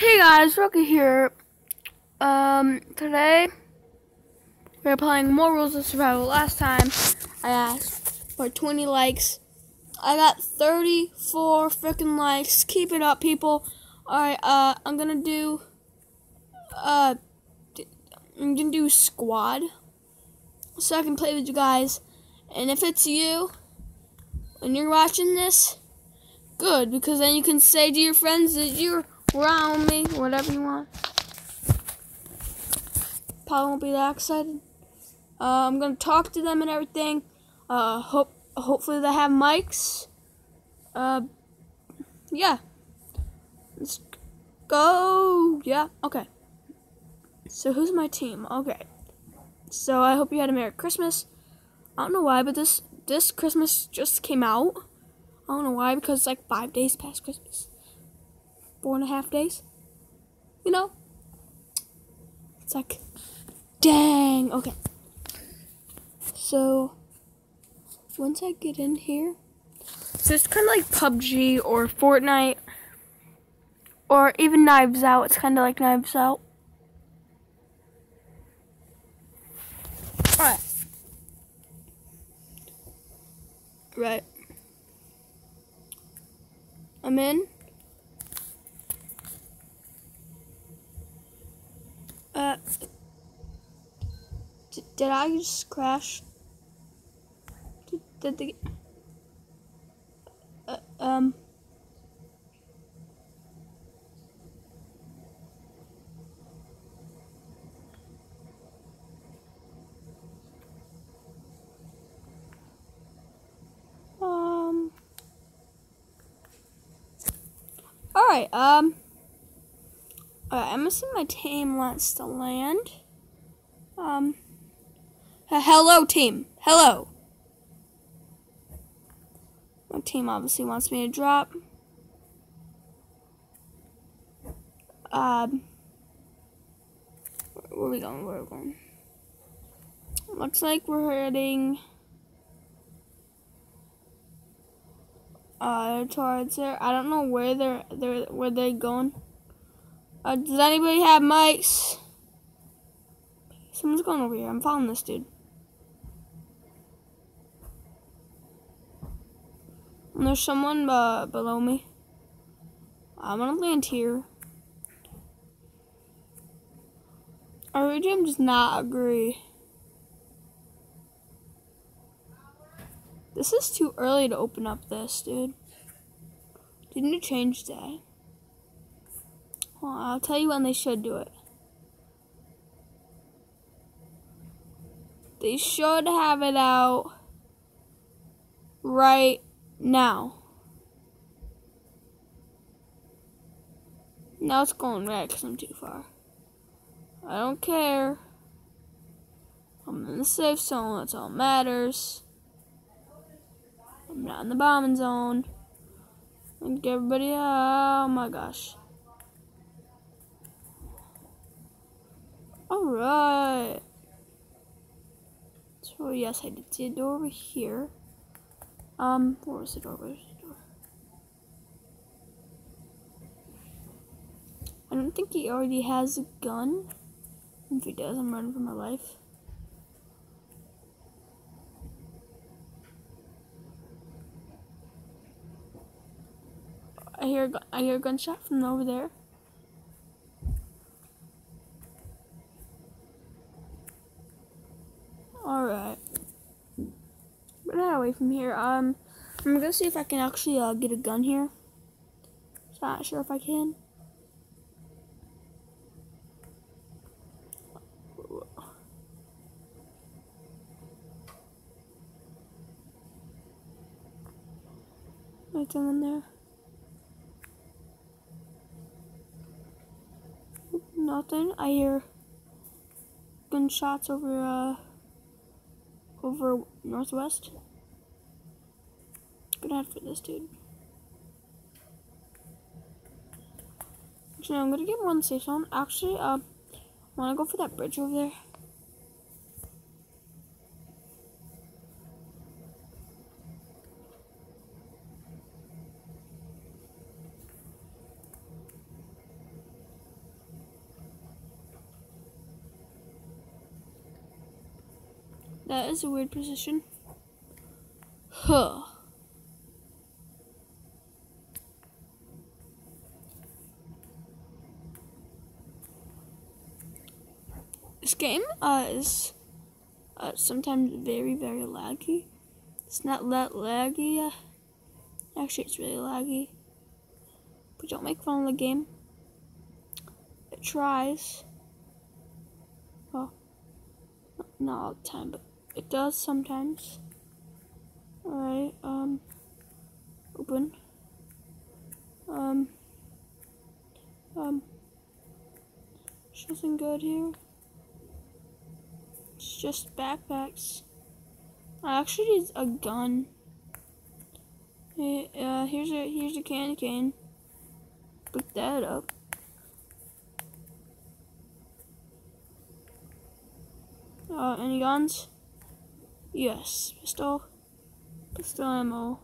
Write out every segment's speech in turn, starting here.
Hey guys, Rocky here. Um, today we're playing more Rules of Survival. Last time I asked for 20 likes. I got 34 freaking likes. Keep it up, people. Alright, uh, I'm gonna do, uh, I'm gonna do squad so I can play with you guys. And if it's you, and you're watching this, good, because then you can say to your friends that you're around me, whatever you want. Probably won't be that excited. Uh, I'm gonna talk to them and everything. Uh, hope hopefully they have mics. Uh, yeah. Let's go. Yeah. Okay. So who's my team? Okay. So I hope you had a Merry Christmas. I don't know why, but this this Christmas just came out. I don't know why, because it's like five days past Christmas. Four and a half days. You know? It's like, dang. Okay. So, once I get in here, so it's kind of like PUBG or Fortnite or even Knives Out. It's kind of like Knives Out. Alright. Right. I'm in. Did, I just crash? Did, did the uh, um. Um. Alright, um. Alright, I'm assuming my team wants to land. Um. Uh, hello, team. Hello. My team obviously wants me to drop. Um. Where are we going? Where are we going? Looks like we're heading. Uh, towards there. I don't know where they're, they're where they're going. Uh, does anybody have mics? Someone's going over here. I'm following this dude. And there's someone uh, below me. I'm gonna land here. I really does not agree. This is too early to open up this, dude. Didn't you change that? Well, I'll tell you when they should do it. They should have it out right now. Now it's going red because I'm too far. I don't care. I'm in the safe zone. That's all that matters. I'm not in the bombing zone. Like everybody, oh my gosh. Alright. So yes, I did see a door over here. Um, where was the door? Where's the door? I don't think he already has a gun. If he does, I'm running for my life. I hear I hear a gunshot from over there. Alright. But not away from here. Um I'm gonna see if I can actually uh, get a gun here. Not sure if I can. Nothing in there. Nothing. I hear gunshots over uh over northwest good ad for this dude. Actually, I'm gonna get one safe zone. Actually, uh, wanna go for that bridge over there? That is a weird position. Huh. Game uh, is uh, sometimes very, very laggy. It's not that laggy. Uh, actually, it's really laggy. But don't make fun of the game. It tries. Well, not all the time, but it does sometimes. Alright, um, open. Um, um, nothing good here. It's just backpacks. I actually need a gun. Hey, uh, here's a here's a candy cane. Pick that up. Uh, any guns? Yes, pistol, pistol ammo.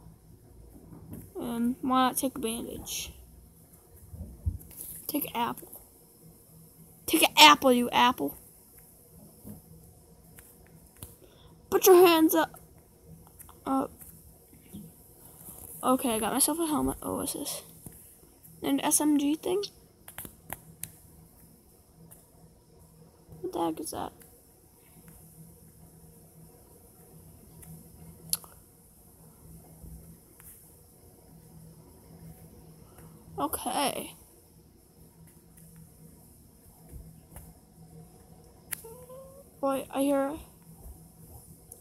And why not take a bandage? Take an apple. Take an apple, you apple. Put your hands up. Up. Okay, I got myself a helmet. Oh, what's this? An SMG thing? What the heck is that? Okay. Boy, I hear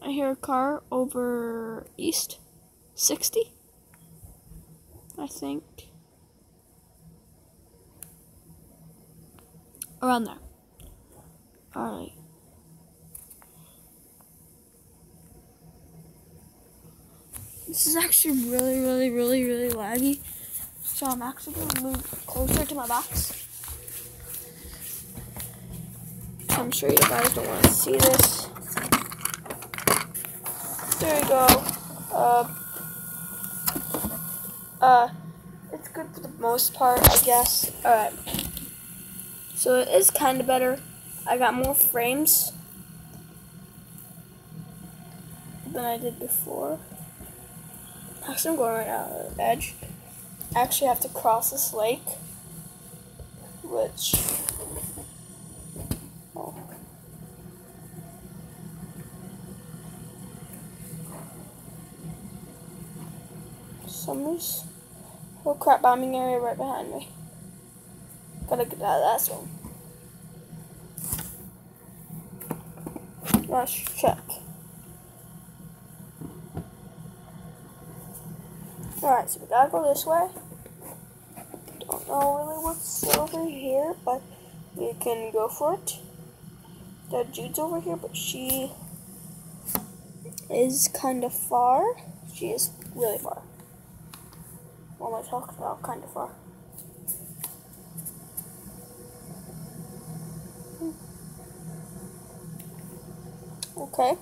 I hear a car over east. 60 I think. Around there. Alright. This is actually really really really really laggy. So I'm actually going to move closer to my box. I'm sure you guys don't want to see this there you go. Uh, uh, it's good for the most part, I guess. Alright. So it is kind of better. I got more frames than I did before. Actually, I'm going right out of the edge. I actually have to cross this lake, which Summers. Oh crap, bombing area right behind me. Gotta get out of that zone. Let's check. Alright, so we gotta go this way. Don't know really what's over here, but we can go for it. The Jude's over here, but she is kind of far. She is really far. What I talking about? Kind of far. Okay.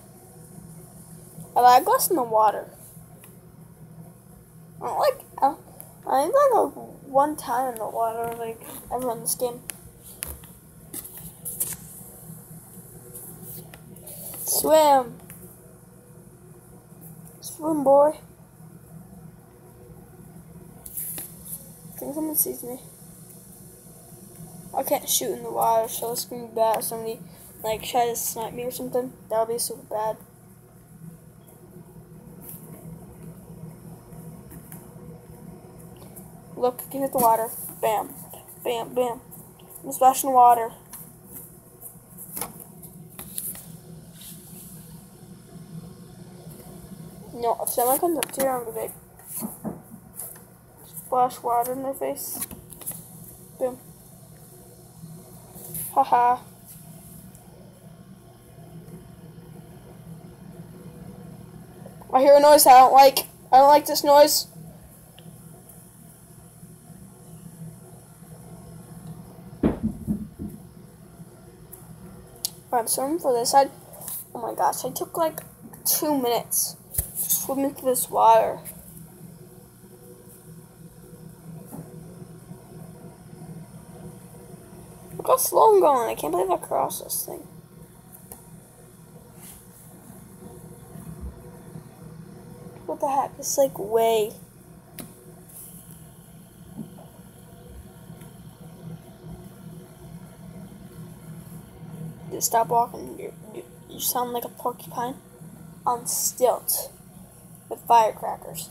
I like glass in the water. I like. I, I think like one time in the water, like ever in this game. Swim. Swim, boy. Think someone sees me. I can't shoot in the water, so gonna be bad if somebody like try to snipe me or something. That'll be super bad. Look, I can hit the water. Bam. Bam, bam. I'm splashing water. No, if someone comes up to you, I'm gonna be splash water in their face. Boom. Haha. I hear a noise I don't like. I don't like this noise. I'm swimming for this side. Oh my gosh, I took like two minutes swimming through this water. Look how slow I'm going. I can't believe I crossed this thing. What the heck? It's like way. Just stop walking. You, you, you sound like a porcupine on stilts with firecrackers.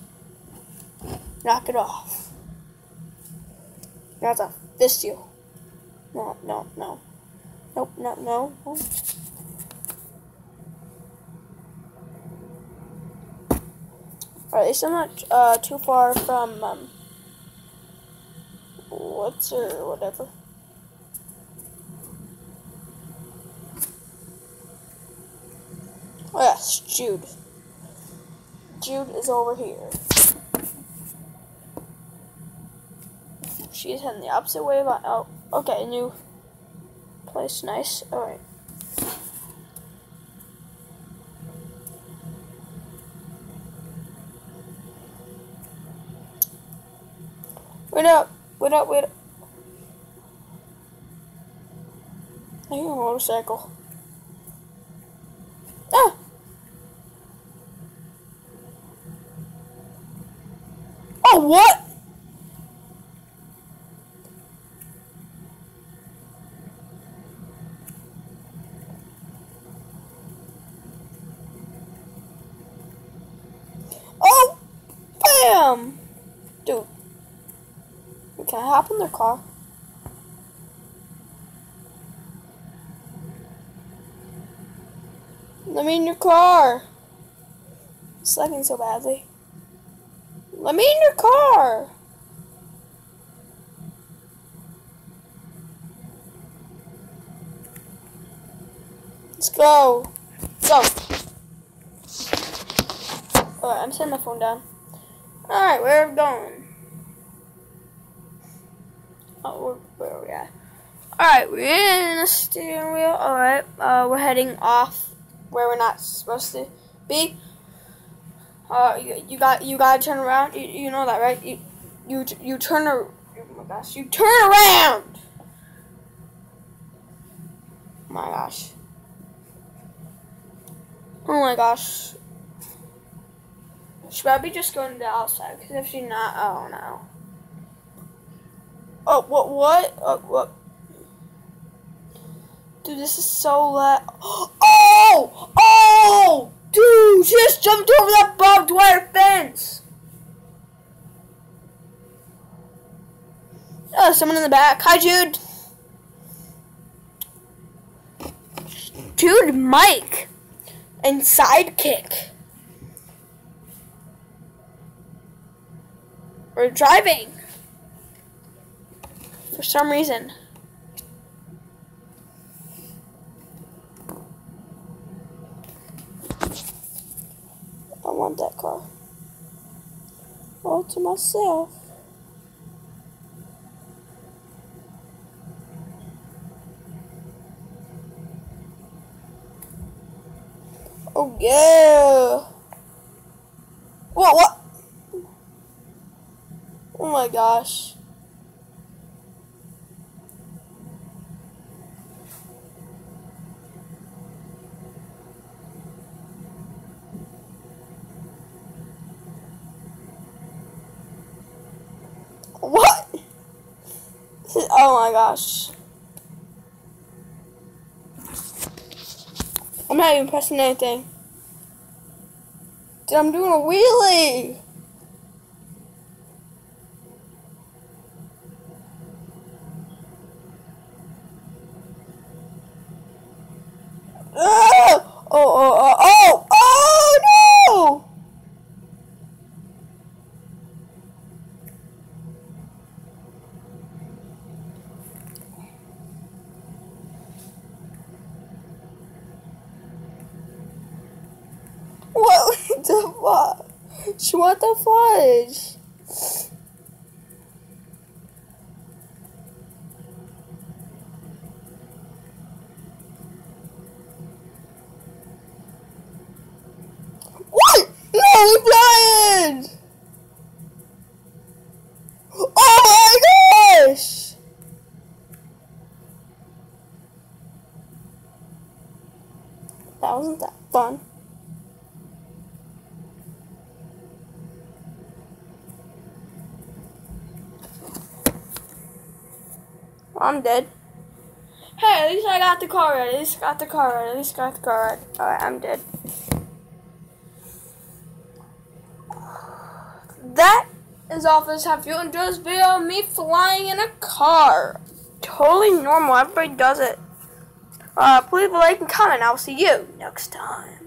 Knock it off. That's a you. No, no, no. Nope, no, no. no. Or at least I'm not uh, too far from um, what's or whatever. Oh yes, Jude. Jude is over here. She's heading the opposite way. But, oh, okay, new place. Nice. All right. Wait up! Wait up! Wait up! I hear a motorcycle. Ah! Oh, what? Oh! Bam! Dude. Can I hop in their car? Let me in your car. Lagging so badly. Let me in your car. Let's go. Go. Alright, I'm setting my phone down. Alright, where are we going? Oh, where, are we at? Alright, we're in the steering wheel. Alright, uh, we're heading off where we're not supposed to be. Uh, you, you got you gotta turn around. You, you know that, right? You you you turn. Oh my gosh! You turn around. Oh my gosh. Oh my gosh. Should I be just going to the outside because if she's not, oh no. Oh what what? Oh, what? Dude, this is so loud. Oh! Oh! Dude, she just jumped over that barbed wire fence. Oh, someone in the back. Hi, Jude. Jude, Mike, and Sidekick. We're driving. For some reason. I want that car. All to myself. Oh yeah. What what? Oh my gosh. What? Oh my gosh. I'm not even pressing anything. Dude, I'm doing a wheelie. Oh, oh, oh, oh, oh, no! What She want the fudge. I'm dead. Hey, at least I got the car right. At least I got the car right. At least I got the car right. Alright, I'm dead. That is all for this. Have you enjoyed this video of me flying in a car? Totally normal. Everybody does it. Uh, please like and comment. I'll see you next time.